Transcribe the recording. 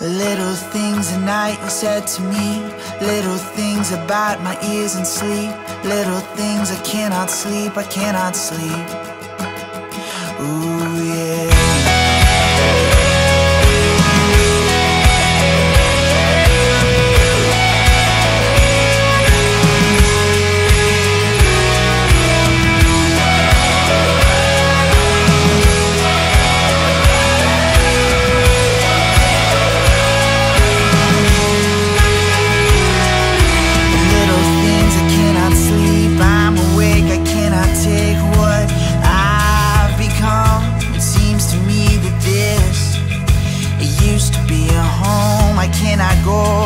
Little things at night you said to me. Little things about my ears and sleep. Little things I cannot sleep, I cannot sleep. Ooh yeah go.